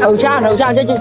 Hầu 像，这就是